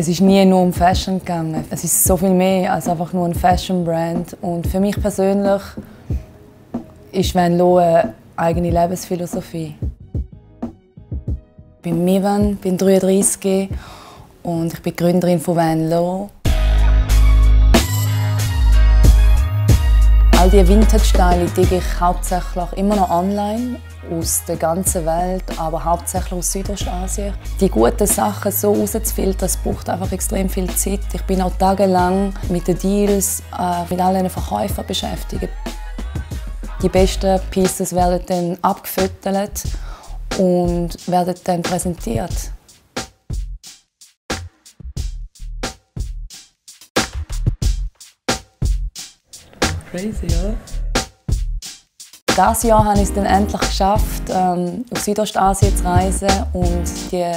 Es ist nie nur um Fashion gegangen. Es ist so viel mehr als einfach nur ein Fashion-Brand. Und für mich persönlich ist Van Loo eine eigene Lebensphilosophie. Ich bin Mivan, bin 33 und ich bin Gründerin von Van Loo. Diese Vintage-Teile ich hauptsächlich immer noch online aus der ganzen Welt, aber hauptsächlich aus Südostasien. Die guten Sachen so rauszufiltern, das braucht einfach extrem viel Zeit. Ich bin auch tagelang mit den Deals, äh, mit allen Verkäufern beschäftigt. Die besten Pieces werden dann abgefüttert und werden dann präsentiert. Crazy, oder? Dieses Jahr habe ich es dann endlich geschafft, ähm, auf Südostasien zu reisen und die,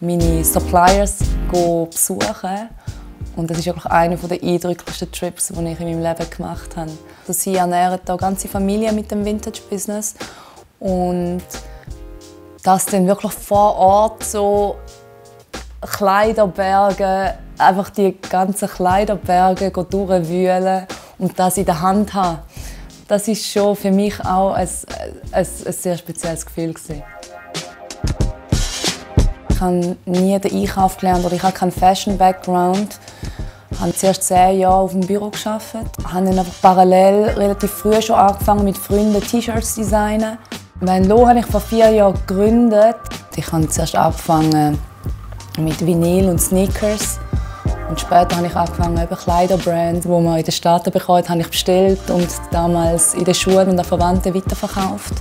meine Suppliers zu besuchen. Und das ist wirklich einer der eindrücklichsten Trips, die ich in meinem Leben gemacht habe. Sie ernähren die ganze Familie mit dem Vintage-Business. Und dass dann wirklich vor Ort so Kleiderberge, einfach die ganzen Kleiderberge durchwühlen und das in der Hand haben das ist schon für mich auch ein, ein, ein sehr spezielles Gefühl. Gewesen. Ich habe nie den Einkauf gelernt oder ich habe keinen Fashion-Background. Ich habe zuerst zehn Jahre auf dem Büro gearbeitet. Ich habe dann aber parallel relativ früh schon angefangen mit Freunden T-Shirts zu designen. Mein Lo habe ich vor vier Jahren gegründet. Ich habe zuerst angefangen mit Vinyl und Sneakers. Und später habe ich angefangen, eben Kleiderbrand, die man in den Staaten bekommt, habe ich bestellt und damals in den Schulen und an Verwandte weiterverkauft.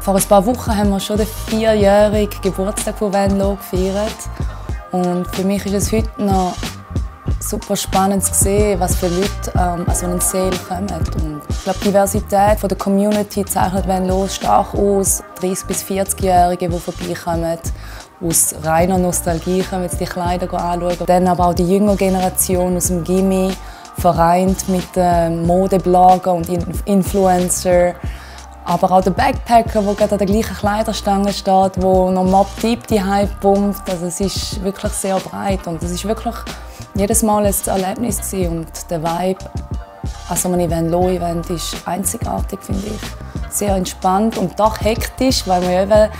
Vor ein paar Wochen haben wir schon den vierjährigen Geburtstag von Van Loo gefeiert. Und für mich ist es heute noch super spannend zu sehen, was für Leute ähm, an so einen Sale kommen. Und ich glaube, die Diversität der Community zeichnet Van Loo stark aus. 30- bis 40-Jährige, die vorbeikommen aus reiner Nostalgie kommen jetzt die Kleider anschauen. Dann aber auch die jüngere Generation aus dem Gimmi, vereint mit den Modeblogger und Influencer. Aber auch der Backpacker, der gerade an der gleichen Kleiderstange steht, wo noch Mob Deep die Hype pumpt. Also es ist wirklich sehr breit und es ist wirklich jedes Mal ein Erlebnis gewesen. und der Vibe an so einem Event, Low-Event, ist einzigartig, finde ich. Sehr entspannt und doch hektisch, weil man eben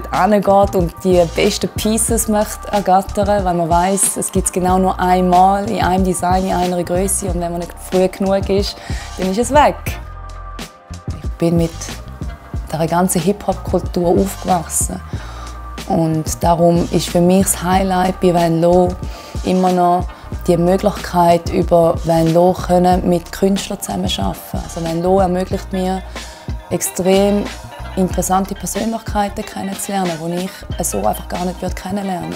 dort hingeht und die besten Pieces möchte ergattern, weil man weiß, es gibt es genau nur einmal in einem Design, in einer Größe und wenn man nicht früh genug ist, dann ist es weg. Ich bin mit der ganzen Hip-Hop-Kultur aufgewachsen und darum ist für mich das Highlight bei Van Lo immer noch die Möglichkeit, über Van Lo mit Künstlern zusammenzuarbeiten. Also Van Lo ermöglicht mir extrem interessante Persönlichkeiten kennenzulernen, die ich so einfach gar nicht kennenlernen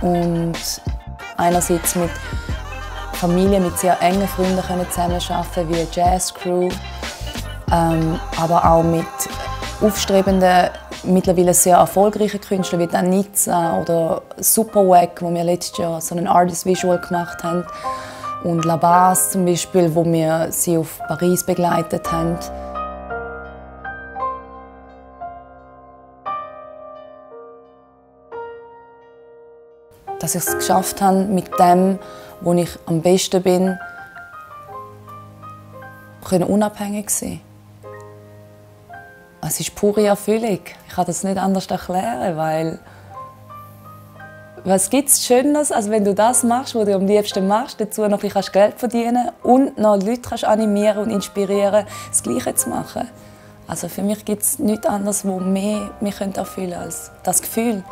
würde. Und einerseits mit Familie, mit sehr engen Freunden zusammenarbeiten wie Jazz Crew, ähm, aber auch mit aufstrebenden, mittlerweile sehr erfolgreichen Künstlern wie Danitza oder Superwack, wo wir letztes Jahr so einen Artist Visual gemacht haben und La Base zum Beispiel, wo wir sie auf Paris begleitet haben. Dass ich es geschafft habe, mit dem, wo ich am besten bin, unabhängig sein. Es ist pure Erfüllung. Ich kann das nicht anders erklären, weil was gibt es Schönes, als wenn du das machst, was du am liebsten machst, dazu noch ein Geld verdienen und noch Leute kannst animieren und inspirieren, das Gleiche zu machen. Also für mich gibt es nichts anderes, was mehr mich erfüllen als das Gefühl.